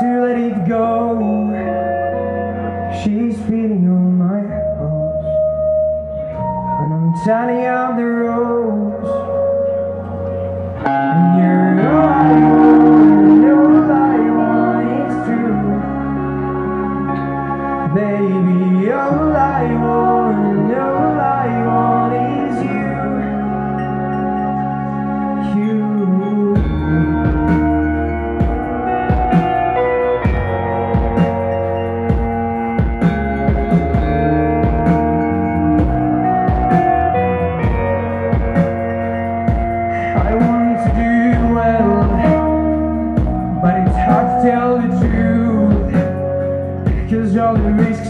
to let it go. She's feeding on my hopes, and I'm tying up the ropes.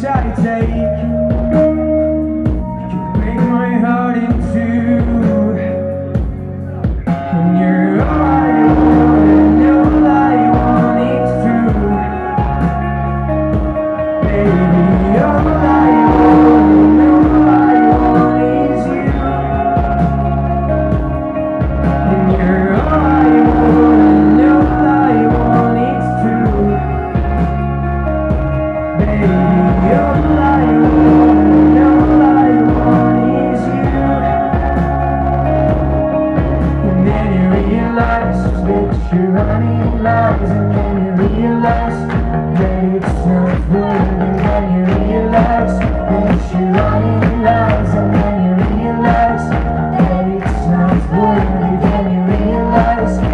I take you're running lies, and then you realize that it's not worth it. Then you realize that you're running lies, and then you realize that it's not worth it. Then you realize